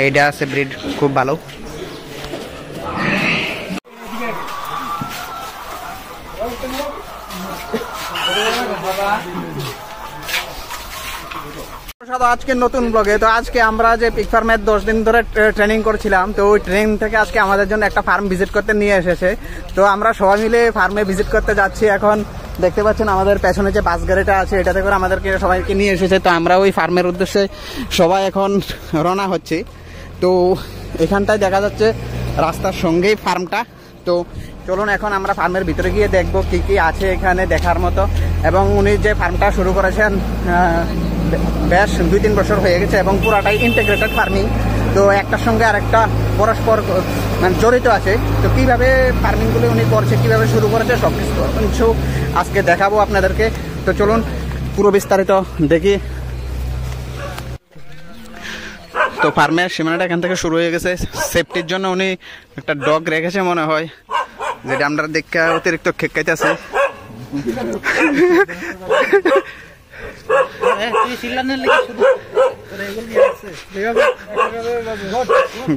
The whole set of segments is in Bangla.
এইটা আছে ব্রিড খুব ভালো। আজকে নতুন ব্লগে তো আজকে আমরা যে পিক ফার্মের দশ দিন ধরে ট্রেনিং করছিলাম তো ওই ট্রেনিং থেকে আজকে আমাদের জন্য একটা ফার্ম ভিজিট করতে নিয়ে এসেছে। তো আমরা সবাই মিলে ফার্মে ভিজিট করতে যাচ্ছি এখন। দেখতে পাচ্ছেন আমাদের পেছনে যে বাস গাড়িটা আছে, এটাতে করে আমাদেরকে সবাইকে নিয়ে এসেছে। তো আমরা ওই ফার্মের উদ্দেশ্যে সবাই এখন রওনা হচ্ছি। তো এখানটায় দেখা যাচ্ছে রাস্তার সঙ্গেই ফার্মটা। তো চলুন এখন আমরা ফার্মের ভিতরে গিয়ে দেখব কি কি আছে এখানে দেখার মতো। এবং উনি যে ফার্মটা শুরু করেছেন বেশ দুই তিন বছর হয়ে গেছে এবং পুরাটাই ইন্টিগ্রেটেড ফার্মিং তো একটার সঙ্গে আরেকটা পরস্পর মানে জড়িত আছে। তো কীভাবে ফার্মিংগুলো উনি করছে, কীভাবে শুরু করেছে, সব কিছু আজকে দেখাবো আপনাদেরকে। তো চলুন, পুরো বিস্তারিত দেখি। তো ফার্মের সীমানাটা এখান থেকে শুরু হয়ে গেছে। সেফটির জন্য উনি একটা ডগ রেখেছে মনে হয়, যেটা আমরা দেখে অতিরিক্ত খেকাইতেছে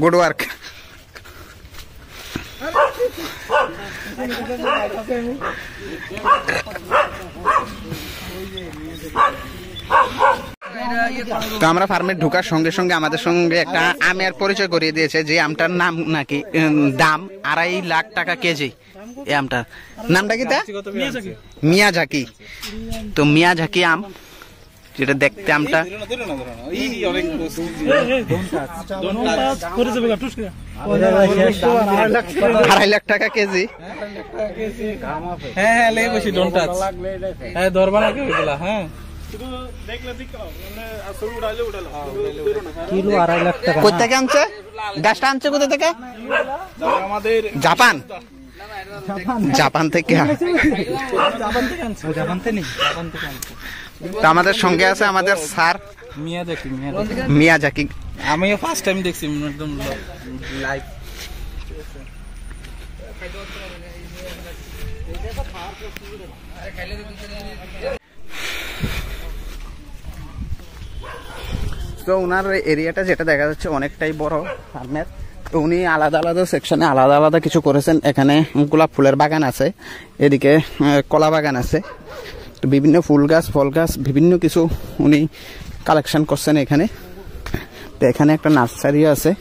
গুড ওয়ার্ক তো আমরা ফার্মে ঢোকার সঙ্গে সঙ্গে আমাদের সঙ্গে একটা আমের পরিচয় করিয়ে দিয়েছে যে আমটার নাম নাকি দাম আড়াই লাখ টাকা কেজি। এই আমটার নামটা কি তা? মিয়াঝাকি তো মিয়াঝাকি আম যেটা দেখতে আমটা। আড়াই লাখ টাকা। কেজি। হ্যাঁ হ্যাঁ লেগে বসি ডোন্ট টাচ হ্যাঁ ধরবা না কেউ এগুলা হ্যাঁ। কোথা থেকে আনছে? গাছটা আনছে কোথা থেকে? আমাদের জাপান। জাপান থেকে জাপান থেকে আনছি। জাপান থেকে নেই জাপান থেকে আনছি। তো আমাদের সঙ্গে আছে আমাদের স্যার। মিয়া মিয়াজাকি আমিও ফার্স্ট টাইম দেখছি একদম লাইভ তো ওনার এরিয়াটা যেটা দেখা যাচ্ছে অনেকটাই বড় ফার্মের তো উনি আলাদা আলাদা সেকশনে আলাদা আলাদা কিছু করেছেন। এখানে গোলাপ ফুলের বাগান আছে এদিকে কলা বাগান আছে। বিভিন্ন ফুল গাছ, ফল গাছ, বিভিন্ন কিছু উনি কালেকশন করছেন এখানে। তো এখানে একটা নার্সারি আছে।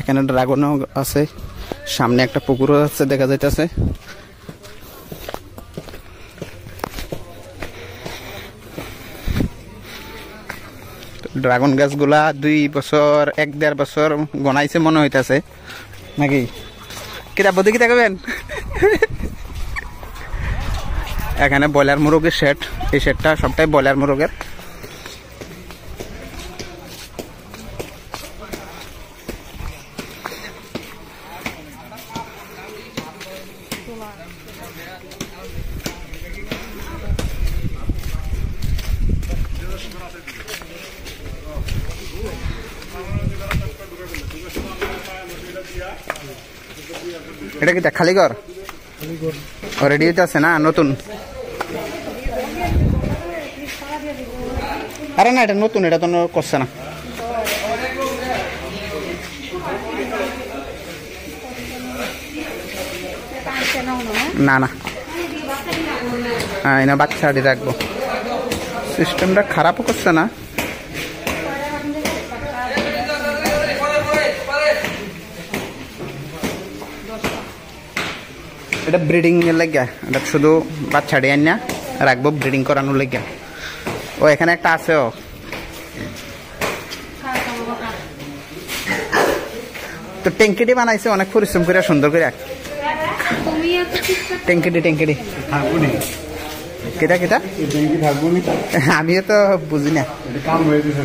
এখানে ড্রাগনও আছে। সামনে একটা পুকুরও আছে, দেখা যাইতেছে। ড্রাগন গাছগুলা দুই বছর, এক দেড় বছর গনাইছে মনে হইতাছে। নাকি? কিতা বুদ্ধি কিতা করবেন এখানে ব্রয়লার মুরগের শেড এই শেডটা সবটাই ব্রয়লার মুরগের। এটা কিটা খালি ঘর রেডি হইতে আছে না? নতুন? আরে না, এটা নতুন, এটা তো করছে না। না না। হ্যাঁ এনে বাচ্চা রাখব। সিস্টেমটা খারাপও করছে না। এটা ব্রিডিং এর লাগিয়া। এটা শুধু বাচ্চা দিয়ে না রাখব ব্রিডিং করানোর লাগিয়া। ও এখানে একটা আছে ও। তো ট্যাঙ্কিটি বানাইছে অনেক পরিশ্রম করে সুন্দর করে তুমি এত ঠিকঠাক ট্যাঙ্কিটি ট্যাঙ্কিটি কেটা? কেটা আমিও তো বুঝি না এটা কাম হয়ে গেছে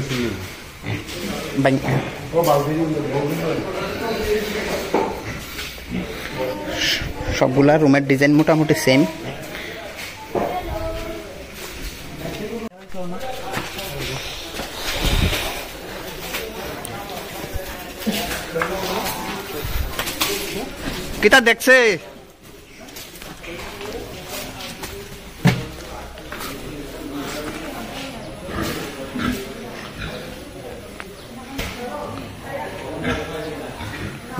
বাই- ও বালতি সবগুলা রুমের ডিজাইন মোটামুটি সেম কিতা দেখছে?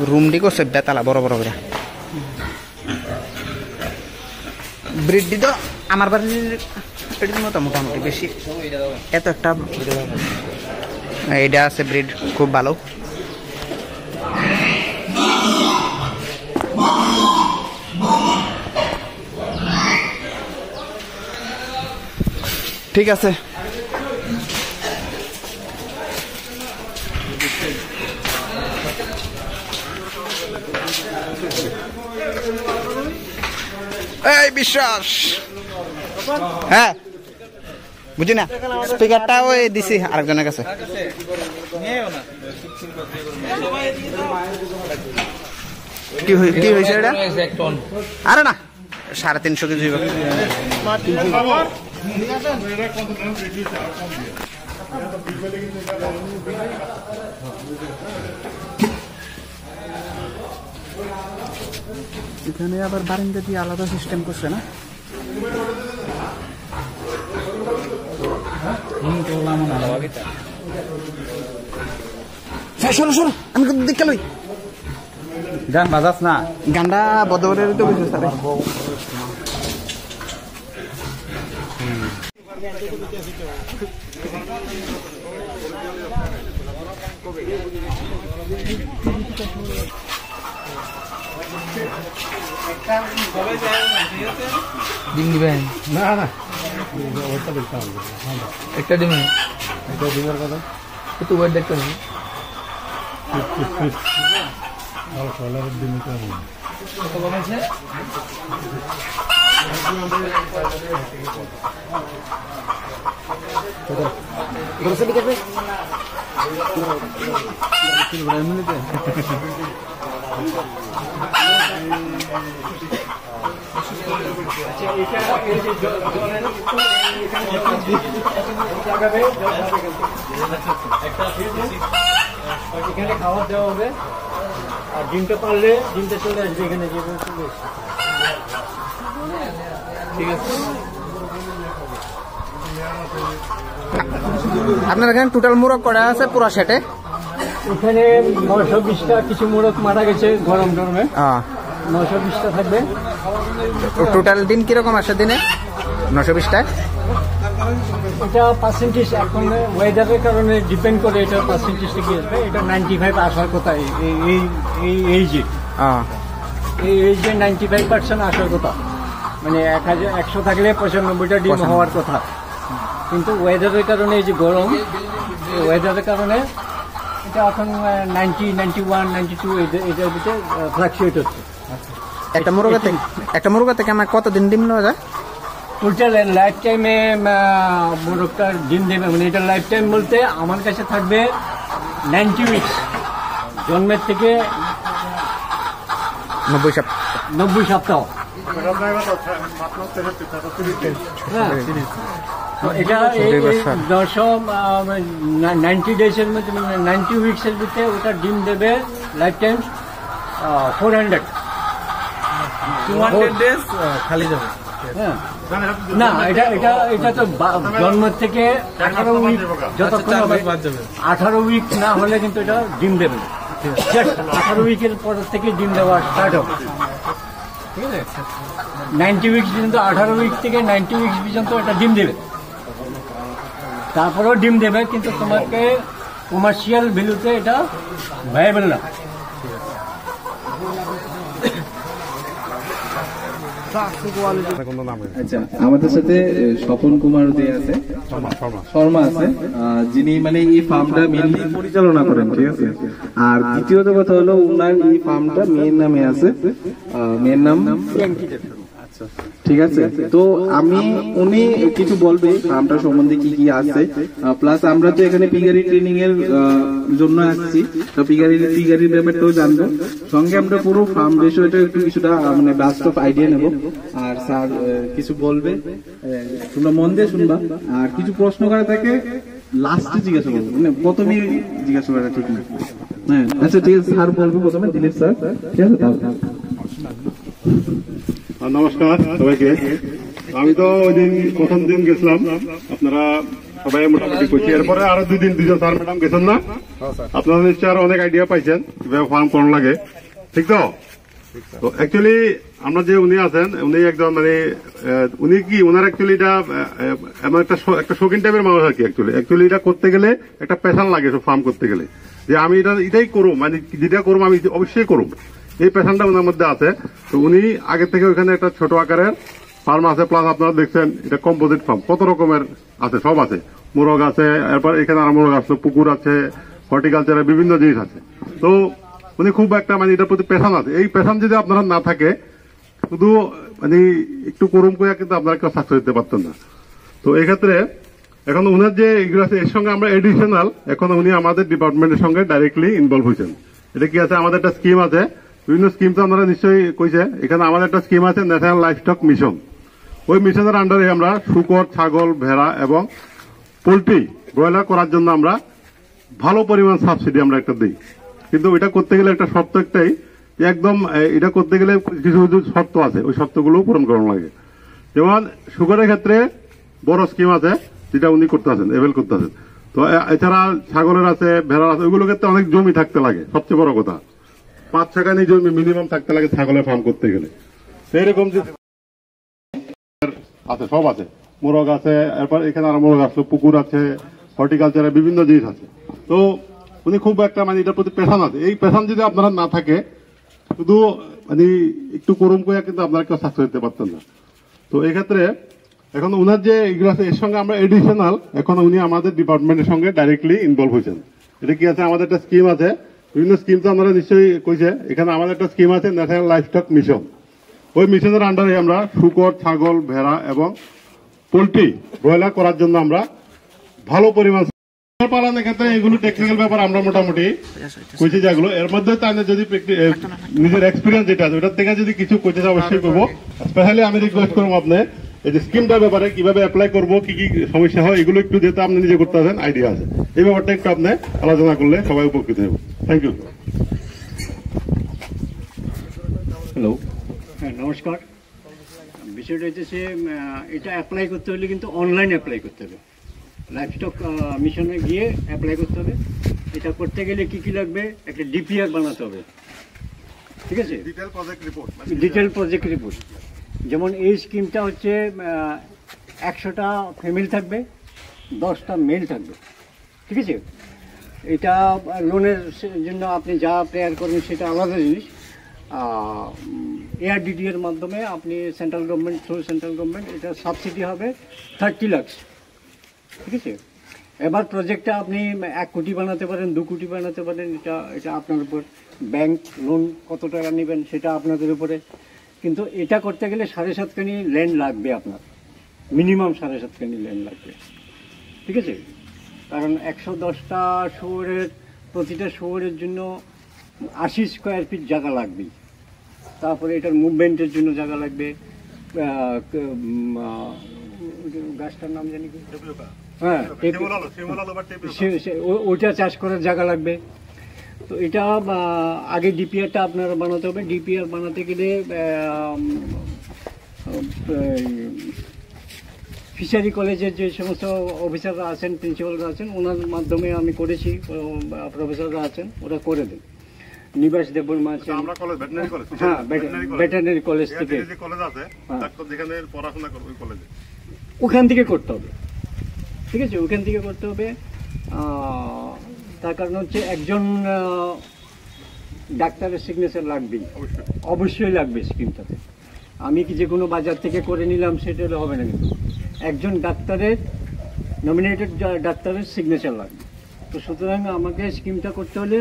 রুমটি করছে বেতালা বড় বড় করে। ব্রিডটি তো আমার বাড়ির এটির মতো মোটামুটি বেশি। এত একটা এইটা আছে ব্রিড, খুব ভালো। ঠিক আছে। এই বিশ্বাস। হ্যাঁ। বুঝি না? স্পিকারটা ওই দিছি আরেকজনের কাছে। কি হয়েছে এটা? আরে না, সাড়ে তিনশো কেজি হইব। এখানে আবার বারিন্দা দিয়ে আলাদা সিস্টেম করছে না? হ্যাঁ, শোনো শোনো আমি কিন্তু দেখে লই। গান বাজাস না। গান্ডা বদরের তো বুঝছ স্যার ডিম দিবেন? না না। ওটা দেখতে হবে একটা ডিমে এটা দিনের কথা। কত ওয়েট দেখতে হবে আর কলারের দিন। কেমন কত কমেছে এখানে খাবার দেওয়া হবে। আর ডিমটা পারলে ডিমটা চলে আসবে এখানে যে চলে আসবে আপনার এখানে টোটাল মুরগ করা আছে পুরো সেটে? এখানে নশো বিশটা কিছু মোড়ক মারা গেছে গরম গরমে। নশো বিশটা থাকবে। টোটাল ডিম কীরকম আসে দিনে? নশো বিশটায়? এটা পার্সেন্টেজ এখন ওয়েদারের কারণে ডিপেন্ড করে এটা পার্সেন্টেজটা কি আসবে। এটা নাইনটি ফাইভ আসার কথা এই- এই এই- এই এইজে এই এইজে নাইনটি ফাইভ পার্সেন্ট আসার কথা। মানে এক হাজার একশো থাকলে পঁচানব্বইটা ডিম। হওয়ার কথা। কিন্তু ওয়েদারের কারণে এই যে গরম ওয়েদারের কারণে এটা এখন ninety ninety one ninety two এটার ভিতরে ফ্লাকচুয়েট হচ্ছে। একটা মুরগা থেকে একটা মুরগা থেকে আমার কতদিন ডিম নেওয়া যায়? লাইফ টাইমে মোরগটা ডিম দেবে। মানে এটা লাইফ টাইম বলতে আমার কাছে থাকবে নাইনটি উইকস জন্মের থেকে নব্বই সপ্তাহ। নব্বই সপ্তাহ। হ্যাঁ। এটা। দশম নাইনটি ডেজের মধ্যে নাইনটি উইকসের ভিতরে ওটা ডিম দেবে lifetime four hundred to hundred days খালি যাবে। হ্যাঁ। না এটা এটা এটা তো বা- জন্ম থেকে আঠারো উইক যতক্ষণ আঠারো উইক না হলে কিন্তু এটা ডিম দেবে। আঠারো উইকের পর থেকে ডিম দেওয়া স্টার্ট হবে। ঠিক আছে? নাইনটি উইকস পর্যন্ত আঠারো উইক থেকে নাইনটি উইকস পর্যন্ত এটা ডিম দেবে। তারপরেও ডিম দেবে কিন্তু তোমাকে কমার্শিয়াল ভ্যালুতে এটা ভাইবেল না কোনো নামে আচ্ছা আমাদের সাথে স্বপন কুমার দে আছে। শর্মা আছে। আহ, যিনি মানে এই ফার্মটা মেনলি পরিচালনা করেন ঠিক আছে? আর দ্বিতীয়ত কথা হলো উনার এই ফার্মটা মেয়ের নামে আছে। আহ, মেয়ের নাম আচ্ছা, ঠিক আছে। তো আমি, উনি কিছু বলবে ফার্মটা সম্বন্ধে কি কি আছে। প্লাস আমরা তো এখানে পিগারি ট্রেনিং এর জন্য আসছি। তো পিগারি পিগারির ব্যাপারটাও জানব। সঙ্গে আমরা পুরো ফার্ম বিষয়টা একটু কিছুটা মানে বাস্ট অফ আইডিয়া নেব। আর স্যার কিছু বলবে? তোমরা মন দিয়ে শুনবা। আর কিছু প্রশ্ন করা থাকে লাস্টে জিজ্ঞাসা করব। মানে প্রথমেই জিজ্ঞাসা করা ঠিক না। হ্যাঁ আচ্ছা ঠিক আছে, স্যার বলবে প্রথমে, দিলীপ স্যার। ঠিক আছে নমস্কার সবাইকে। আমি তো ওই দিন প্রথম দিন গেছিলাম। আপনারা সবাই মোটামুটি করছি এরপরে আরও দুই দিন দুজন স্যার ম্যাডাম গেছেন না? আপনারা নিশ্চয়ই আরও অনেক আইডিয়া পাইছেন কীভাবে ফার্ম করানো লাগে। ঠিক তো? তো অ্যাকচুয়ালি আমরা যে উনি আছেন উনি একজন মানে উনি কি ওনার অ্যাকচুয়ালি এটা এমন একটা একটা শৌখিন টাইপের মানুষ আর কি অ্যাকচুয়ালি অ্যাকচুয়ালি এটা করতে গেলে একটা পেশান লাগে সব ফার্ম করতে গেলে। যে আমি এটা এটাই করব মানে যেটা করব আমি অবশ্যই করব এই পেশানটা ওনার মধ্যে আছে। তো উনি আগে থেকে ওইখানে একটা ছোট আকারের ফার্ম আছে প্লাস আপনারা দেখছেন এটা কম্পোজিট ফার্ম কত রকমের আছে, সব আছে। মোরগ আছে, এরপর এখানে আর মোরগ আছে, পুকুর আছে হর্টিকালচারের বিভিন্ন জিনিস আছে। তো উনি খুব একটা মানে এটার প্রতি পেশান আছে। এই পেশান যদি আপনারা না থাকে, শুধু মানে একটু করুম করে কিন্তু আপনারা কেউ সাকসেস দিতে পারতেন না। তো এই ক্ষেত্রে এখন উনার যে এগুলো আছে, এর সঙ্গে আমরা এডিশনাল এখন উনি আমাদের ডিপার্টমেন্টের সঙ্গে ডাইরেক্টলি ইনভলভ হয়েছেন। এটা কি আছে? আমাদের একটা স্কিম আছে বিভিন্ন স্কিম তো আপনারা নিশ্চয়ই কইছে এখানে আমাদের একটা স্কিম আছে ন্যাশনাল লাইফ স্টক মিশন ওই মিশনের আন্ডারে আমরা শুকর, ছাগল, ভেড়া এবং পোলট্রি ব্রয়লার করার জন্য আমরা ভালো পরিমাণ সাবসিডি আমরা একটা দিই। কিন্তু এটা করতে গেলে একটা শর্ত একটাই একদম এটা করতে গেলে কিছু কিছু শর্ত আছে, ওই শর্তগুলো পূরণ করানো লাগে। যেমন সুগারের ক্ষেত্রে বড় স্কিম আছে, যেটা উনি করতে আছেন এভেল করতে আছেন। তো এছাড়া ছাগলের আছে, ভেড়ার আছে, ওইগুলো ক্ষেত্রে অনেক জমি থাকতে লাগে, সবচেয়ে বড় কথা। পাঁচ ছখানি জমি মিনিমাম থাকতে লাগে ছাগলের ফার্ম করতে গেলে। এরকম যে আছে, সব আছে। মোরগ আছে, এরপর এখানে আরও মোরগ আছে, পুকুর আছে, হর্টিকালচারের বিভিন্ন জিনিস আছে। তো উনি খুব একটা মানে এটার প্রতি পেশান আছে। এই পেশান যদি আপনারা না থাকে, শুধু মানে একটু করুম করে কিন্তু আপনারা কেউ সাকসেস দিতে পারতেন না। তো এই ক্ষেত্রে এখন উনার যে এগুলো আছে, এর সঙ্গে আমরা এডিশনাল এখন উনি আমাদের ডিপার্টমেন্টের সঙ্গে ডাইরেক্টলি ইনভলভ হয়েছেন। এটা কি আছে? আমাদের একটা স্কিম আছে বিভিন্ন স্কিম তো আমরা নিশ্চয়ই কইছে এখানে আমাদের একটা স্কিম আছে ন্যাশনাল লাইফ স্টক মিশন ওই মিশনের আন্ডারে আমরা শুকর ছাগল ভেড়া এবং পোলট্রি ব্রয়লার করার জন্য আমরা ভালো পরিমাণ পালনের ক্ষেত্রে এগুলো টেকনিক্যাল ব্যাপার আমরা মোটামুটি কইছি যেগুলো। এর মধ্যে তাই যদি নিজের এক্সপিরিয়েন্স যেটা আছে ওটার থেকে যদি কিছু কইতে অবশ্যই করব। স্পেশালি আমি রিকোয়েস্ট করব আপনি এই যে স্কিমটার ব্যাপারে কীভাবে অ্যাপ্লাই করব কি কি সমস্যা হয় এগুলো একটু যেহেতু আপনি নিজে করতে পারেন আইডিয়া আছে। এই ব্যাপারটা একটু আপনি আলোচনা করলে সবাই উপকৃত হবে থ্যাংক ইউ হ্যালো হ্যাঁ নমস্কার। বিষয়টা হচ্ছে এটা অ্যাপ্লাই করতে হলে কিন্তু অনলাইন অ্যাপ্লাই করতে হবে। লাইফস্টক মিশনে গিয়ে অ্যাপ্লাই করতে হবে। এটা করতে গেলে কি কি লাগবে? একটা ডিপিআর বানাতে হবে। ঠিক আছে? Detail project report detail project report যেমন এই স্কিমটা হচ্ছে একশোটা ফ্যামিলি থাকবে, দশটা মেল থাকবে, ঠিক আছে? এটা লোনের জন্য আপনি যা প্রেয়ার করবেন সেটা আলাদা জিনিস। এআরডিডি এর মাধ্যমে আপনি central government, through central government, এটা সাবসিডি হবে থার্টি লাক্স ঠিক আছে? এবার প্রজেক্টটা আপনি এক কোটি বানাতে পারেন, দু কোটি বানাতে পারেন, এটা এটা আপনার উপর ব্যাংক লোন কত টাকা নেবেন সেটা আপনাদের উপরে। কিন্তু এটা করতে গেলে সাড়ে সাতখানি ল্যান্ড লাগবে আপনার। মিনিমাম সাড়ে সাতখানি ল্যান্ড লাগবে। ঠিক আছে? কারণ একশো দশটা শহরের প্রতিটা শহরের জন্য আশি স্কোয়ার ফিট জায়গা লাগবেই। তারপরে এটার মুভমেন্টের জন্য জায়গা লাগবে। গাছটার নাম জানি কি? হ্যাঁ ওইটা চাষ করার জায়গা লাগবে। তো এটা আগে ডিপিআরটা আপনারা বানাতে হবে। ডিপিআর বানাতে গেলে ফিশারি কলেজের যে সমস্ত অফিসাররা আছেন প্রিন্সিপালরা আছেন ওনার মাধ্যমে আমি করেছি প্রফেসররা আছেন ওরা করে দেন। নিবাস দেববর্মা আছেন। আমরা কলেজ ভেটেনারি কলেজ হ্যাঁ ভেটেনারি কলেজ থেকে। কলেজ আছে হ্যাঁ। ডাক্তার যেখানে পড়াশোনা করবে কলেজে ওখান থেকে করতে হবে। ঠিক আছে? ওখান থেকে করতে হবে তার কারণ হচ্ছে একজন ডাক্তারের সিগনেচার লাগবেই। অবশ্যই। অবশ্যই লাগবে স্কিমটাতে আমি কি যে কোনো বাজার থেকে করে নিলাম সেটা হলে হবে না কিন্তু। একজন ডাক্তারের নমিনেটেড ডাক্তারের সিগনেচার লাগবে। তো সুতরাং আমাকে স্কিমটা করতে হলে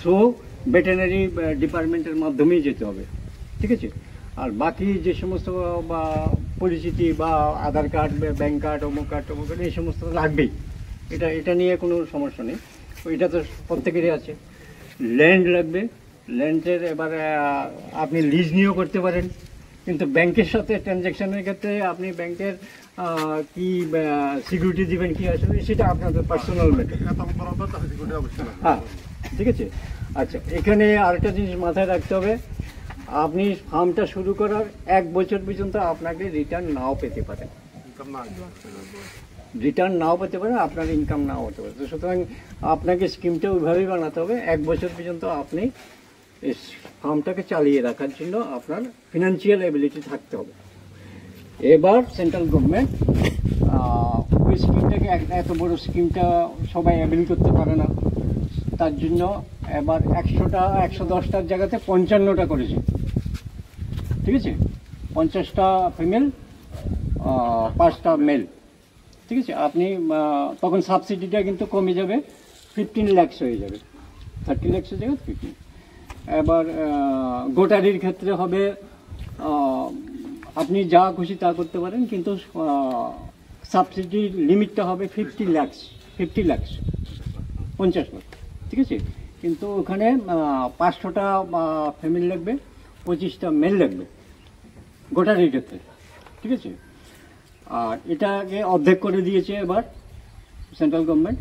থ্রু ভেটেনারি ডিপার্টমেন্টের মাধ্যমেই যেতে হবে। ঠিক আছে? আর বাকি যে সমস্ত বা পরিচিতি বা আধার কার্ড ব্যাংক কার্ড অমুক কার্ড অমুক কার্ড এই সমস্ত লাগবেই। এটা এটা নিয়ে কোনো সমস্যা নেই। এটা তো প্রত্যেকেরই আছে। ল্যান্ড লাগবে। ল্যান্ডের এবারে আপনি লিজ নিয়েও করতে পারেন। কিন্তু ব্যাংকের সাথে ট্রানজ্যাকশনের ক্ষেত্রে আপনি ব্যাংকের কি সিকিউরিটি দিবেন কি আসবে সেটা আপনাদের পার্সোনাল ম্যাটার। হ্যাঁ ঠিক আছে? আচ্ছা এখানে আরেকটা জিনিস মাথায় রাখতে হবে। আপনি ফার্মটা শুরু করার এক বছর পর্যন্ত আপনাকে রিটার্ন নাও পেতে পারেন। রিটার্ন নাও পেতে পারে আপনার ইনকাম নাও হতে পারে। তো সুতরাং আপনাকে স্কিমটা ওইভাবেই বানাতে হবে, এক বছর পর্যন্ত আপনি ফার্মটাকে চালিয়ে রাখার জন্য আপনার ফিনান্সিয়াল এবিলিটি থাকতে হবে। এবার সেন্ট্রাল গভর্নমেন্ট ওই স্কিমটাকে এত বড় স্কিমটা সবাই অ্যাভেল করতে পারে না। তার জন্য এবার একশোটা, একশো দশটার জায়গাতে পঞ্চান্নটা করেছে। ঠিক আছে? পঞ্চাশটা ফিমেল পাঁচটা মেল ঠিক আছে? আপনি তখন সাবসিডিটা কিন্তু কমে যাবে ফিফটিন ল্যাক্স হয়ে যাবে। থার্টি ল্যাক্সের জায়গায় ফিফটিন এবার গোটারির ক্ষেত্রে হবে আপনি যা খুশি তা করতে পারেন, কিন্তু সাবসিডির লিমিটটা হবে ফিফটি ল্যাক্স ফিফটি ল্যাক্স পঞ্চাশ লাখ, ঠিক আছে? কিন্তু ওখানে পাঁচশোটা ফ্যামিলি লাগবে, পঁচিশটা মেল লাগবে, গোটারির ক্ষেত্রে, ঠিক আছে? আর এটাকে অর্ধেক করে দিয়েছে এবার সেন্ট্রাল গভর্নমেন্ট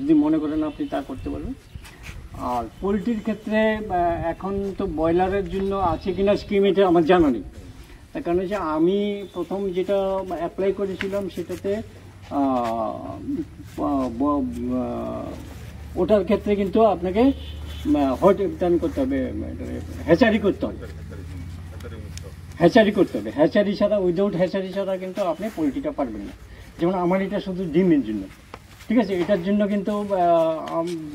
যদি মনে করেন আপনি তা করতে পারবেন। আর পোলট্রির ক্ষেত্রে এখন তো ব্রয়লারের জন্য আছে কিনা স্কিম এটা আমার জানা নেই। তার কারণ হচ্ছে আমি প্রথম যেটা অ্যাপ্লাই করেছিলাম সেটাতে ওটার ক্ষেত্রে কিন্তু আপনাকে হট দান করতে হবে হ্যাচারি করতে হবে। হ্যাচারি করতে হবে। হ্যাচারি ছাড়া উইদাউট হ্যাচারি ছাড়া কিন্তু আপনি পোলট্রিটা পারবেন না। যেমন আমার এটা শুধু ডিমের জন্য। ঠিক আছে? এটার জন্য কিন্তু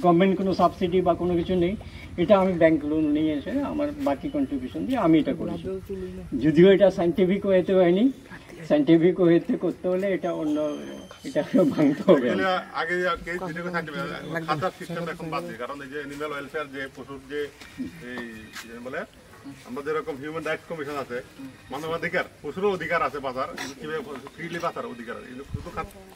গভর্নমেন্ট কোনো সাবসিডি বা কোনো কিছু নেই। এটা আমি ব্যাংক লোন নিয়ে এসে আমার বাকি কন্ট্রিবিউশন দিয়ে আমি এটা করেছি। যদিও এটা সাইন্টিফিক ওয়েতে হয়নি। সাইন্টিফিক ওয়েতে করতে হলে এটা অন্য, এটা ভাঙতে হবে। আগে কারণ বলে? আমরা যেরকম হিউম্যান রাইটস কমিশন আছে। মানবাধিকার পশুর অধিকার আছে কীভাবে ফ্রিলি বাঁচার অধিকার কিন্তু শুধু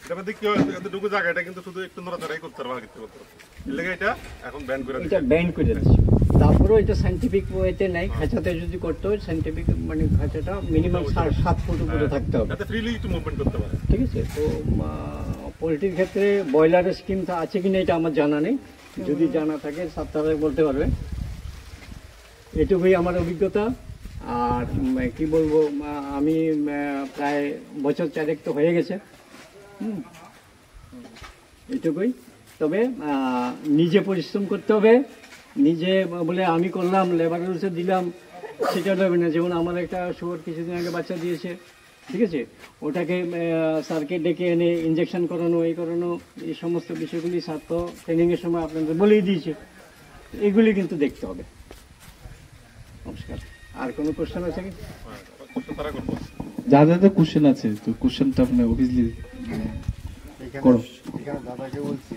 এটা মধ্যে কি হয়? এতটুকু জায়গা এটা কিন্তু শুধু একটু নড়াচড়াই করতে পারবে আর করতে পারবে। না। লেগে এটা এখন ব্যান করে এটা ব্যান করে দিচ্ছে। তারপরেও এটা সাইন্টিফিক ওয়েতে নাই। খাঁচাতে যদি করতে হয় সাইন্টিফিক মানে খাঁচাটা মিনিমাম সাত ফুট উপরে থাকতে হবে। ফ্রিলি একটু মুভমেন্ট করতে পারে। ঠিক আছে? তো পোলট্রির ক্ষেত্রে ব্রয়লারের স্কিম আছে কিনা এটা আমার জানা নেই। যদি জানা থাকে সাতটা বলতে পারবে। এটুকুই আমার অভিজ্ঞতা। আর কি বলব আমি প্রায় বছর চারেক তো হয়ে গেছে। হুম। এটুকুই। তবে নিজে পরিশ্রম করতে হবে। নিজে বলে আমি করলাম লেবার রুলসে দিলাম, সেটা হবে না। যেমন আমার একটা শুয়োর কিছুদিন আগে বাচ্চা দিয়েছে, ঠিক আছে? ওটাকে স্যারকে ডেকে এনে ইঞ্জেকশন করানো, এই করানো, এই সমস্ত বিষয়গুলি স্যার তো ট্রেনিংয়ের সময় আপনাদের বলেই দিয়েছে। এগুলি কিন্তু দেখতে হবে। নমস্কার। আর কোনো কোশ্চেন আছে কি? যা যাদের কোশ্চেন আছে তো কোশ্চেনটা আপনি অবভিয়াসলি এখানে করো। এখানে দাদাকে বলছি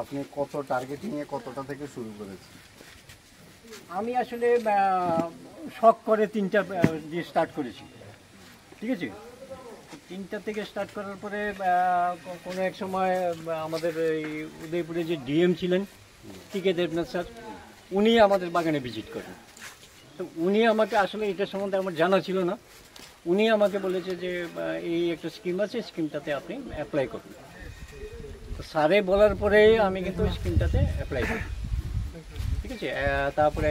আপনি কত টার্গেটিং এ কতটা থেকে শুরু করেছেন? আমি আসলে শখ করে তিনটা দিয়ে স্টার্ট করেছি। ঠিক আছে? তিনটা থেকে স্টার্ট করার পরে কোনো এক সময় আমাদের এই উদয়পুরে যে ডিএম ছিলেন টি কে দেবনাথ স্যার উনি আমাদের বাগানে ভিজিট করেন। তো উনি আমাকে আসলে এটা সম্বন্ধে আমার জানা ছিল না। উনি আমাকে বলেছে যে এই একটা স্কিম আছে স্কিমটাতে আপনি অ্যাপ্লাই করুন। তো স্যারে বলার পরে আমি কিন্তু স্কিমটাতে অ্যাপ্লাই করি। ঠিক আছে? তারপরে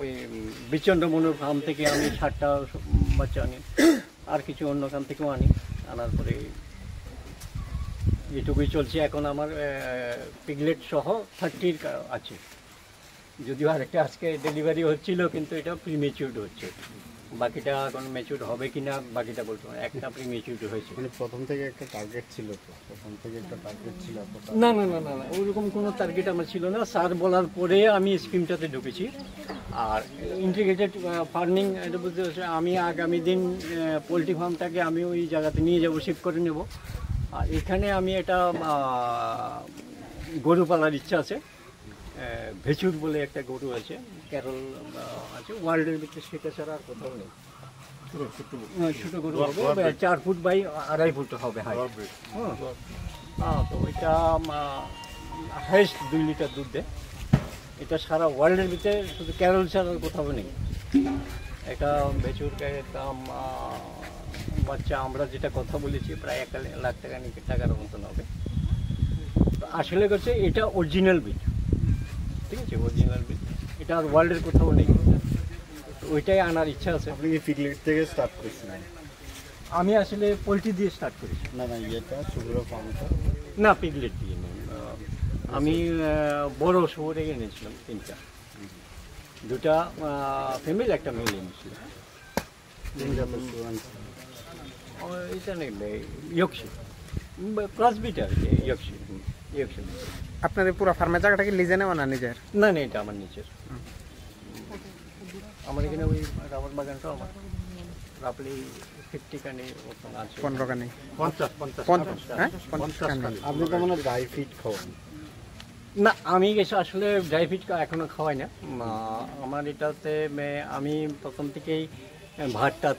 ওই বিচন্দ্র মনুর ফার্ম থেকে আমি ষাটটা বাচ্চা আনি, আর কিছু অন্য কাম থেকেও আনি, আনার পরে এটুকুই চলছে। এখন আমার পিগলেট সহ থার্টির আছে। যদিও আরেকটা আজকে ডেলিভারি হচ্ছিল কিন্তু এটা প্রিমেচিউড হচ্ছে। বাকিটা এখন ম্যাচিউর হবে কি না বাকিটা বলতে পারব না। একটা প্রিমেচিউড হয়েছে। মানে প্রথম থেকে একটা টার্গেট ছিল তো? প্রথম থেকে একটা টার্গেট ছিল না না না না না ওরকম কোনো টার্গেট আমার ছিল না। স্যার বলার পরে আমি স্কিমটাতে ঢুকেছি। আর ইন্টিগ্রেটেড ফার্মিং এটা বলতে হচ্ছে আমি আগামী দিন পোলট্রি ফার্মটাকে আমি ওই জায়গাতে নিয়ে যাব শিফট করে নেব। আর এখানে আমি এটা গরু পালার ইচ্ছা আছে। ভেচুর বলে একটা গরু আছে ক্যারল আছে ওয়ার্ল্ডের ভিতরে সেটা ছাড়া আর কোথাও নেই। হ্যাঁ, ছোট গরু হবে চার ফুট বাই আড়াই ফুট হবে হাই হ্যাঁ। তো এটা হাইস্ট দুই লিটার দুধ দেয়। এটা সারা ওয়ার্ল্ডের ভিতরে শুধু ক্যারল ছাড়া আর কোথাও নেই। এটা বেচুর দাম বাচ্চা আমরা যেটা কথা বলেছি প্রায় এক লাখ টাকা নিচে টাকার মতন হবে। তো আসলে হচ্ছে এটা অরিজিনাল বিট ঠিক আছে অরিজিনাল বিট এটা আর ওয়ার্ল্ডের কোথাও নেই। ওইটাই আনার ইচ্ছা আছে। আপনি কি পিকলেট থেকে স্টার্ট করেছিলেন? আমি আসলে পোলট্রি দিয়ে স্টার্ট করেছি। না না ইয়েটা শুভ্র ফার্মটা না পিগলেট দিয়ে। আহ, আমি বড় শহরে এনেছিলাম তিনটা। দুটা ফ্যামিলি একটা মেল এনেছিলাম। এটা নেই ইয়কশি ক্রস বিটার ইয়কশি ইয়কশি আপনার এই পুরো ফার্মের জায়গাটা কি লিজে নেওয়া না নিজের? না না এটা আমার নিচের আমার এখানে ওই রাবার বাগানটাও আমার। রাপলি ফিফটি কানি আছে। পনেরো কানি পঞ্চাশ পঞ্চাশ। হ্যাঁ? পঞ্চাশ আপনি তো মানে ড্রাই ফিট খাওয়ান। না আমি গেছি আসলে ড্রাই ফিট এখনও খাওয়াই না। আমার এটাতে আমি প্রথম থেকেই ভাতটা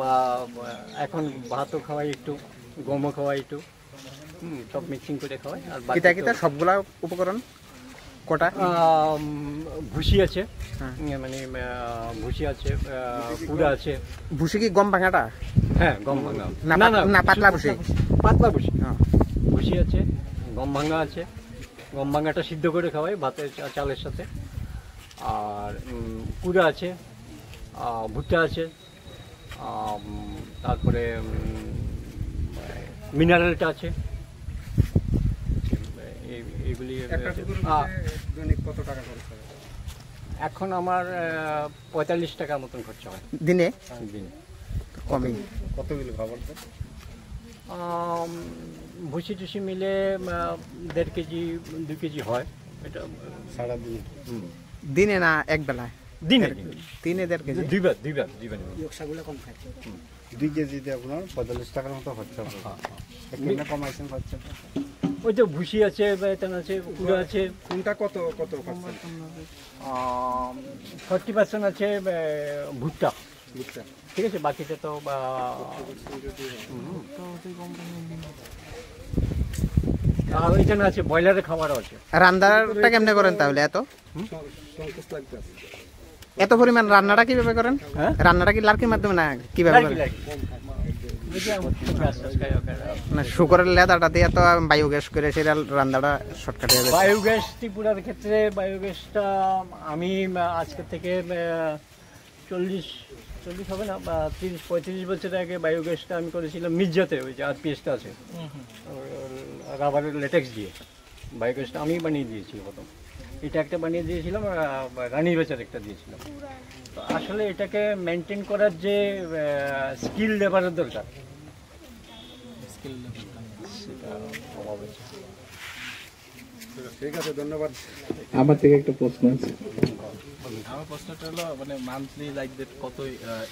বা বা এখন ভাতও খাওয়াই একটু গমও খাওয়াই একটু। সব মিক্সিং করে খাওয়াই আর কিতা কিতা সবগুলা উপকরণ? কোটা? ভুসি আছে। হ্যাঁ। মানে আহ, ভুসি আছে কুড়া আছে। ভুসি কি গম ভাঙাটা? হ্যাঁ গম ভাঙা। না, না, পাতলা ভুসি। পাতলা ভুসি। হ্যাঁ। ভুসি আছে গম ভাঙা আছে। গম ভাঙাটা সিদ্ধ করে খাওয়াই ভাতের চালের সাথে। আর কুড়া আছে ভুট্টা আছে তারপরে মিনারেলটা আছে। এইগুলি দৈনিক কত টাকা খরচ হয় এখন আমার পঁয়তাল্লিশ টাকা মতন খরচা হয়। দিনে? দিনে। কমে। কতগুলো খাবার ভুসি টুসি মিলে দেড় কেজি দু কেজি হয়। এটা সারাদিন? দিনে না এক বেলায় দিনে। দিনে দেড় কেজি। দুইবার দুইবার দুইবার দুই কেজিতে আপনার পঁয়তাল্লিশ টাকার মতো খরচা হবে। কমাইছেন খরচাটা ওই তো ভুসি আছে বেতন আছে কুড়ো আছে। কোনটা কত কত ফর্টি পার্সেন্ট আছে আহ, ভুট্টা। ঠিক আছে বাকিটা তো। আর ওইখানে আছে ব্রয়লারের খাবারও আছে। রান্নাটা কেমনে করেন তাহলে এত? এত পরিমাণ রান্নাটা কীভাবে করেন? হ্যাঁ? রান্নাটা কি লার্কির মাধ্যমে না কীভাবে করেন। না শুকরের লেদাটা দিয়ে তো বায়োগ্যাস করে সেটা রান্নাটা শর্টকাট হয়ে যাবে বায়োগ্যাস ত্রিপুরার ক্ষেত্রে বায়োগ্যাসটা আমি আজকে থেকে চল্লিশ চল্লিশ হবে না বা তিরিশ পঁয়ত্রিশ বছর আগে বায়োগ্যাসটা আমি করেছিলাম মির্জাতে ওই যে আর পিএসটা আছে রাবারের লেটেক্স দিয়ে। বায়োগ্যাসটা আমি বানিয়ে দিয়েছি প্রথম। এটা একটা বানিয়ে দিয়েছিলাম রানির বেচার একটা দিয়েছিলাম। তো আসলে এটাকে মেনটেন করার যে স্কিল লেবারের দরকার। সেটা অভাব আছে ঠিক আছে ধন্যবাদ। আমার থেকে একটা প্রশ্ন আছে। আমার প্রশ্নটা হলো মানে মান্থলি লাইক দ্যাট কত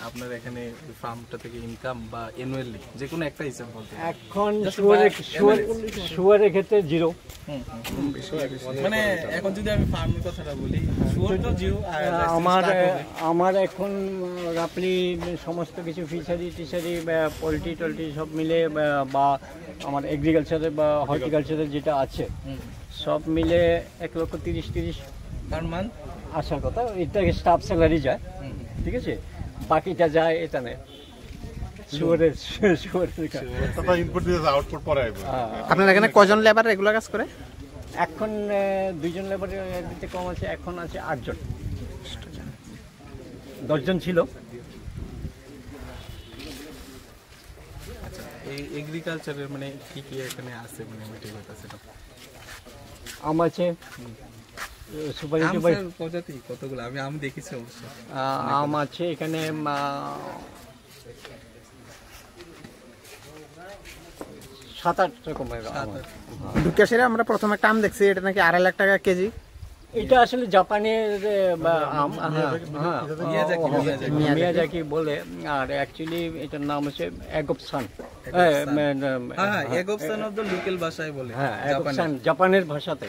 আপনার এখানে ফার্মটা থেকে ইনকাম বা অ্যানুয়ালি যে কোনো একটা হিসাব বলতে এখন শুয়ারের ক্ষেত্রে জিরো মানে এখন যদি আমি ফার্মের কথাটা বলি শুয়োর তো জিরো আমার আমার এখন রাপলি সমস্ত কিছু ফিশারি টিশারি পোলট্রি টোলট্রি সব মিলে বা বা আমার এগ্রিকালচারে বা হর্টিকালচারে যেটা আছে সব মিলে এক লক্ষ তিরিশ তিরিশ পার মান্থ আসার কথা। এটা স্টাফ স্যালারি যায়? ঠিক আছে? বাকিটা যায় এটা নেই হ্যাঁ। আপনার এখানে কজন লেবার রেগুলার কাজ করে? এখন দুইজন লেবার দিতে কম আছে এখন আছে আটজন। দশজন ছিল। আচ্ছা এই এগ্রিকালচারের মানে কি কি এখানে আছে মানে মেটেরিয়াল আছে আম আছে। সুপারি টুপারি। প্রজাতি কতগুলো? আমি আম দেখেছি অবশ্য। আম আছে এখানে সাত আট রকমের আমরা প্রথমে একটা আম দেখছি এটা নাকি আড়াই লাখ টাকা কেজি। এটা আসলে জাপানের হ্যাঁ, হ্যাঁ, মিয়াজাকি, বলে আর অ্যাকচুয়ালি এটার নাম হচ্ছে এগপসান। হ্যাঁ জাপানের। ভাষাতে।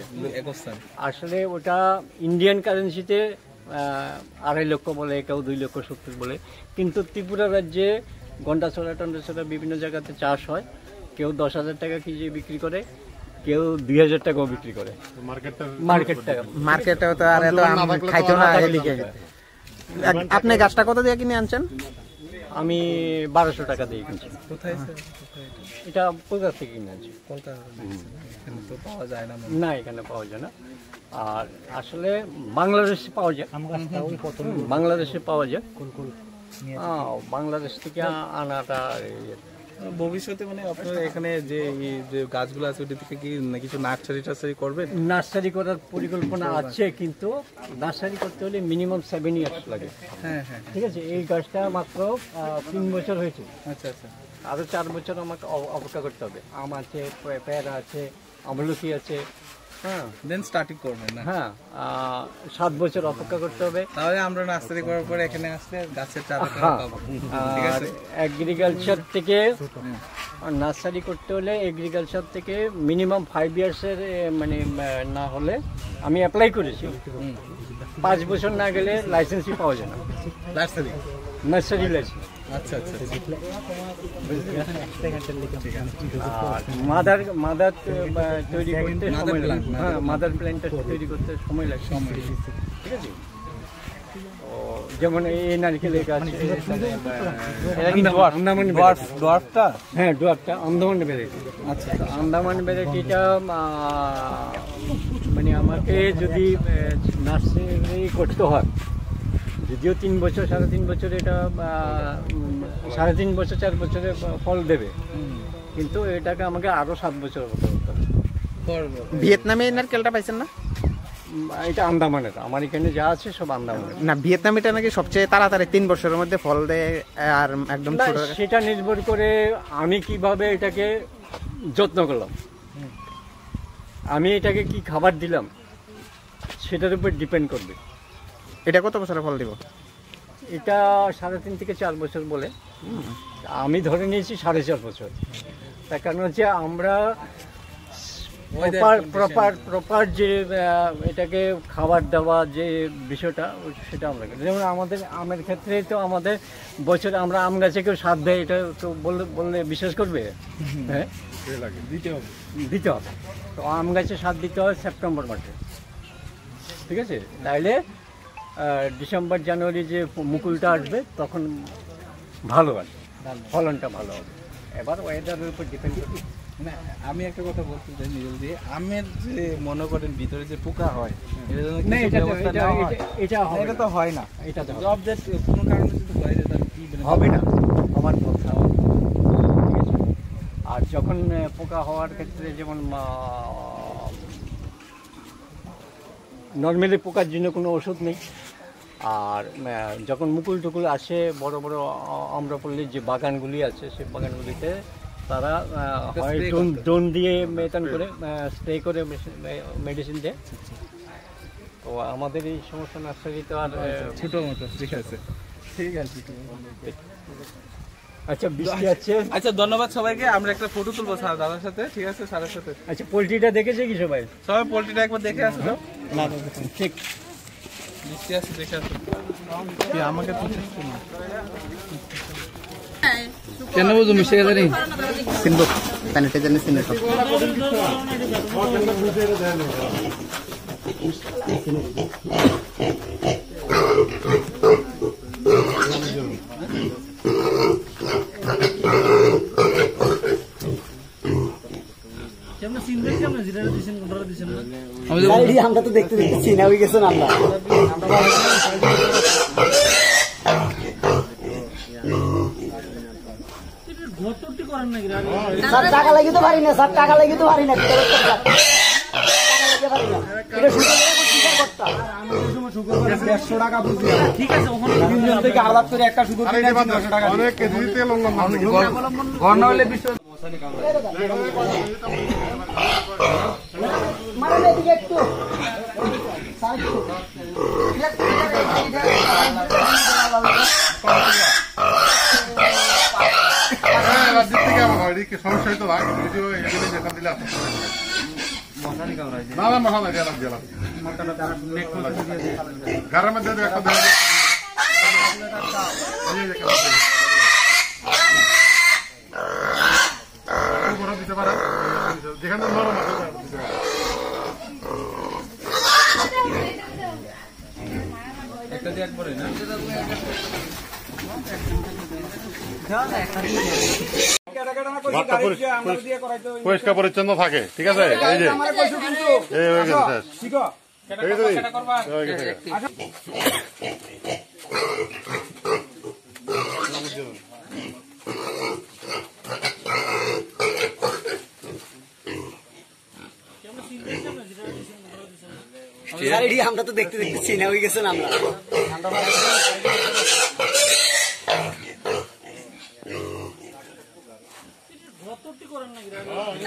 আসলে ওটা ইন্ডিয়ান কারেন্সিতে আড়াই লক্ষ বলে কেউ দুই লক্ষ সত্তর বলে। কিন্তু ত্রিপুরা রাজ্যে গন্ডাছড়া টন্ডাছড়া বিভিন্ন জায়গাতে চাষ হয়। কেউ দশ হাজার টাকা কেজি বিক্রি করে কেউ দুই হাজার টাকাও বিক্রি করে। মার্কেটেও তো আর এত আম খাইতো না এদিকে। আপনি গাছটা কত দিয়ে কিনে আনছেন? আমি বারোশো টাকা দিয়ে কিনছি। কোথায় এটা কলকাতা থেকে কিনে আনছি। কলকাতা এখানে তো পাওয়া যায় না না এখানে পাওয়া যায় না। আর আসলে বাংলাদেশে পাওয়া যায়। বাংলাদেশে পাওয়া যায়। হ্যাঁ, বাংলাদেশ থেকে আনাটা ইয়ে। ভবিষ্যতে মানে আপনার এখানে যে যে গাছগুলো আছে ওটা থেকে কি না কিছু নার্সারি টার্সারি করবেন? নার্সারি করার পরিকল্পনা আছে কিন্তু নার্সারি করতে হলে মিনিমাম সেভেন ইয়ার্স লাগে। হ্যাঁ হ্যাঁ। ঠিক আছে? এই গাছটা মাত্র তিন বছর হয়েছে। আচ্ছা আচ্ছা। আরও চার বছর আমাকে অপেক্ষা করতে হবে। আম আছে পেয়ারা আছে আমলকি আছে দেন স্টার্টিং করবেন না? হ্যাঁ সাত বছর অপেক্ষা করতে হবে। তাহলে আমরা নার্সারি করার পরে এখানে আসলে গাছের চারা হ্যাঁ পাবো এগ্রিকালচার থেকে নার্সারি করতে হলে এগ্রিকালচার থেকে মিনিমাম ফাইভ ইয়ার্সের মানে না হলে আমি অ্যাপ্লাই করেছি। পাঁচ বছর না গেলে লাইসেন্সই পাওয়া যায় না। Nursery? Nursery licence mother mother তৈরি করতে সময় লাগে হ্যাঁ মাদার প্ল্যান্টটা তৈরি করতে সময় লাগে সময় ঠিক আছে? যেমন এই নারকেলের গাছ ডোয়ার্ফটা হ্যাঁ ডুয়ারটা আন্দামান ভ্যারাইটি আচ্ছা আন্দামান ভ্যারাইটিটা মানে আমাকে যদি নার্সারি করতে হয় যদিও তিন বছর সাড়ে তিন বছর এটা সাড়ে তিন বছর চার বছরে ফল দেবে। কিন্তু এটাকে আমাকে আরও সাত বছর করতে ভিয়েতনামে নারকেলটা পাইছেন না? এটা আন্দামানের। আমার এখানে যা আছে সব আন্দামানের। না ভিয়েতনামিটা নাকি সবচেয়ে তাড়াতাড়ি তিন বছরের মধ্যে ফল দেয় আর একদম সেটা নির্ভর করে আমি কীভাবে এটাকে যত্ন করলাম। আমি এটাকে কি খাবার দিলাম সেটার উপর ডিপেন্ড করবে। এটা কত বছরে ফল দিব? এটা সাড়ে তিন থেকে চার বছর বলে। আমি ধরে নিয়েছি সাড়ে চার বছর। তার কারণ হচ্ছে আমরা প্রপার প্রপার প্রপার যে এটাকে খাবার দেওয়া যে বিষয়টা সেটা আমরা যেমন আমাদের আমের ক্ষেত্রে তো আমাদের বছরে আমরা আম গাছে কেউ স্বাদ দেয় এটা তো বললে বললে বিশ্বাস করবে? হ্যাঁ? দিতে হবে। দিতে হবে। তো আম গাছে সার দিতে হয় সেপ্টেম্বর মাসে। ঠিক আছে? তাইলে ডিসেম্বর জানুয়ারি যে মুকুলটা আসবে তখন ভালো আসবে ফলনটা ভালো হবে। এবার ওয়েদারের উপর ডিপেন্ড করবে। না আমি একটা কথা বলতে চাই নিজের দিয়ে। আমের যে মনে করেন ভিতরে যে পোকা হয় এটা জন্য কিছু তো- ব্যবস্থা নেওয়া হয়? এটা-। তো হয় না। এটা তো হবে। জব কোনো কারণে যদি বাইরে তার কি হবে না। আমার কথা ঠিক আর যখন পোকা হওয়ার ক্ষেত্রে যেমন নর্মালি পোকার জন্য কোনো ওষুধ নেই। আর যখন মুকুল টুকুল আসে বড় বড় আম্রপল্লীর যে বাগানগুলি আছে সেই বাগানগুলিতে তারা হয় ড্রোন ড্রোন দিয়ে মেতান করে স্প্রে করে মেডিসিন দেয়। তো আমাদের এই সমস্ত নার্সারি তো আর আহ, ছোট মতো ঠিক আছে। ঠিক আছে আচ্ছা বৃষ্টি আছে? আচ্ছা ধন্যবাদ সবাইকে। আমরা একটা ফটো তুলবো স্যার দাদার সাথে ঠিক আছে স্যারের সাথে। আচ্ছা পোলট্রিটা দেখেছে কি সবাই? সবাই পোলট্রিটা একবার দেখে আসো না ঠিক। বৃষ্টি আছে দেখে আসো। কি আমাকে তো কেন বুঝো মিশে গেছে চিনব স্যানিটাইজার নিয়ে চিনে সব আমরা তো দেখতে দেখতে চিনা হয়ে গেছেন আমরা? স্যার টাকা লাগিয়ে পারি না স্যার টাকা লাগিয়ে পারি না। টাকা লাগিয়ে পারি না এটা শুধু করে করছি স্যার কর্তা। অনেক কেজি তেল অনলাম মানে এদিকে একটু সমস্যা হইতো না যদিও এখানে যেখান দিলে না বড় দিতে পারে পরিষ্কার পরিচ্ছন্ন থাকে ঠিক আছে? এই যে। এটি আমরা তো দেখতে দেখতে চিনা হয়ে গেছেন আমরা।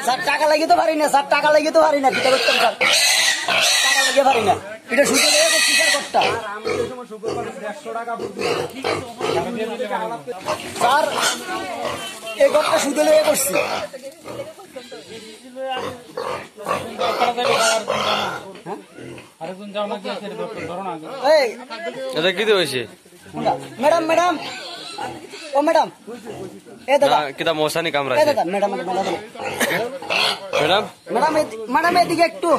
স্যার, টাকা লাগিয়ে তো পারি না, স্যার, টাকা লাগিয়ে তো পারি না কিতা করতাম, স্যার। টাকা লাগিয়ে পারি না। এটা শুধু লেগে করছি স্যার, এই ঘরটা শুধু লেগে করছি। এটা কি হয়েছে? Madam madam. ও ম্যাডাম। এ দাদা। কিতা মশানি এ দাদা madam madam. Madam? Madam madam এদিকে একটু।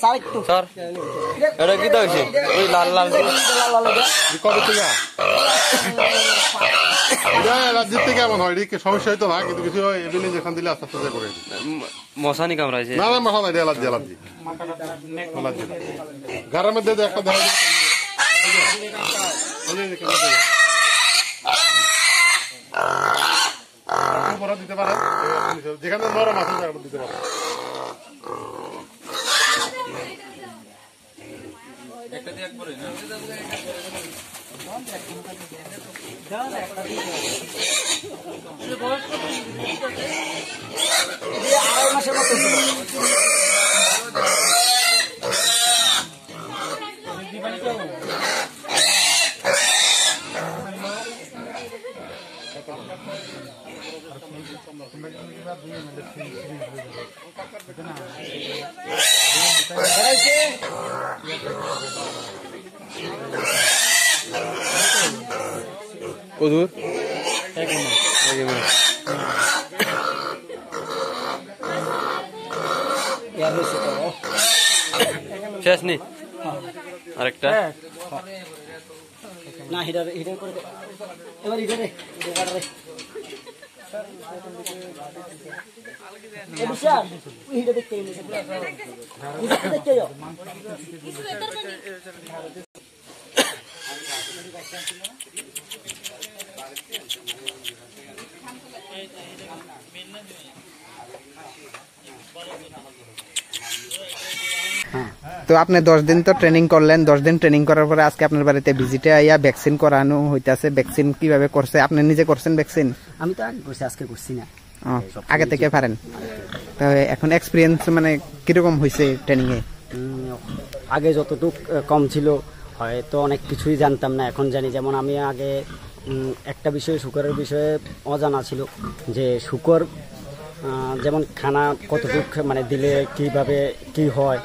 স্যার একটু স্যার এটা কি হয়েছে ওই লাল লাল লাল লাল লাল। কবে থেকে রাজ্যের থেকে এমন হয় এদিকে সমস্যা হইতো না কিন্তু কিছু এমনি যেখান দিলে আস্তে আস্তে করে মশানি কামড়াইছে না না মাথা নাই অ্যালার্জি অ্যালার্জি অ্যালার্জি ঘরের মধ্যে একটা দেখা যেখানে নরম আছে সেখানে দিতে পারে এই আড়াই মাসের মতো ছিল শেষ নি আরেকটা না হিটার হিটার করে। এবার হিটারে হিটার কাটারে। এ তো আপনি দশ দিন তো ট্রেনিং করলেন। দশ দিন ট্রেনিং করার পরে আজকে আপনার বাড়িতে ভিজিটে আইয়া ভ্যাকসিন করানো হইতাছে। ভ্যাকসিন কীভাবে করছে? আপনি নিজে করছেন ভ্যাকসিন আমি তো আগে করছি আজকে করছি না। আগে থেকে পারেন। তো এখন এক্সপিরিয়েন্স মানে কীরকম হয়েছে ট্রেনিং এ? আগে যতটুক কম ছিল হয়তো অনেক কিছুই জানতাম না। এখন জানি যেমন আমি আগে একটা বিষয়ে শুকরের বিষয়ে অজানা ছিল যে শুকর যেমন খানা কতটুকু মানে দিলে কীভাবে কি হয়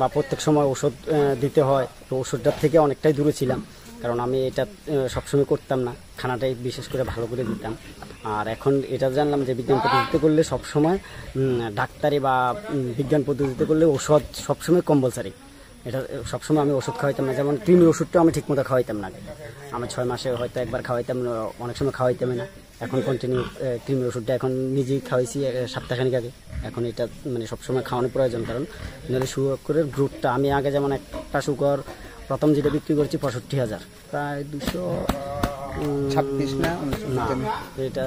বা প্রত্যেক সময় ওষুধ দিতে হয়, তো ওষুধটার থেকে অনেকটাই দূরে ছিলাম। কারণ আমি এটা সবসময় করতাম না। খানাটাই বিশেষ করে ভালো করে দিতাম। আর এখন এটা জানলাম যে বিজ্ঞান পদ্ধতিতে করলে সবসময় ডাক্তারি বা বিজ্ঞান পদ্ধতিতে করলে ওষুধ সবসময় কম্পালসারি এটা, সবসময় আমি ওষুধ খাওয়াইতাম না। যেমন কৃমি ওষুধটাও আমি ঠিকমতো খাওয়াইতাম না। আমি ছয় মাসে হয়তো একবার খাওয়াইতাম, অনেক সময় খাওয়াইতাম না। এখন কন্টিনিউ কৃমি ওষুধটা এখন নিজেই খাওয়াইছি সপ্তাহখানিক আগে। এখন এটা মানে সবসময় খাওয়ানোর প্রয়োজন কারণ নাহলে শুকরের গ্রুপটা আমি আগে যেমন একটা শুকর প্রথম যেটা বিক্রি করছি পঁয়ষট্টি হাজার। প্রায় দুশো ছাব্বিশ না না এটা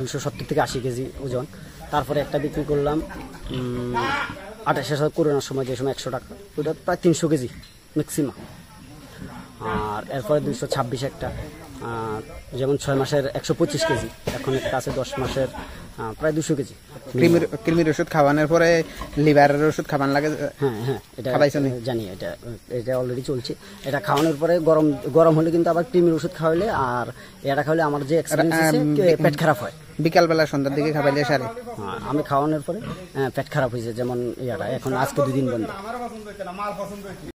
দুশো সত্তর থেকে আশি কেজি ওজন। তারপরে একটা বিক্রি করলাম আঠাশ হাজার করোনার সময় যে সময় একশো টাকা। ওটা প্রায় তিনশো কেজি ম্যাক্সিমাম আর এরপরে দুশো ছাব্বিশ একটা। যেমন ছয় মাসের একশো পঁচিশ কেজি এখন একটা আছে দশ মাসের প্রায় দুশো কেজি। কৃমির কৃমির ওষুধ খাওয়ানোর পরে লিভারের ওষুধ খাওয়ান লাগে? হ্যাঁ হ্যাঁ এটা জানি এটা এটা অলরেডি চলছে। এটা খাওয়ানোর পরে গরম গরম হলে কিন্তু আবার কৃমির ওষুধ খাওয়াইলে আর এটা খাওয়ালে আমার যে পেট খারাপ হয়। বিকালবেলা সন্ধ্যার দিকে খাবাইলে সারে? হ্যাঁ, আমি খাওয়ানোর পরে আহ, পেট খারাপ হয়েছে যেমন ইয়াটা এখন আজকে দুদিন বন্ধ।